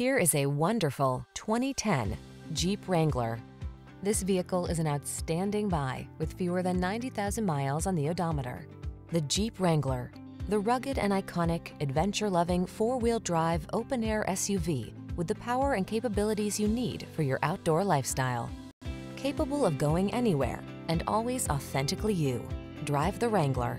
Here is a wonderful 2010 Jeep Wrangler. This vehicle is an outstanding buy with fewer than 90,000 miles on the odometer. The Jeep Wrangler, the rugged and iconic, adventure-loving four-wheel drive open-air SUV with the power and capabilities you need for your outdoor lifestyle. Capable of going anywhere and always authentically you. Drive the Wrangler.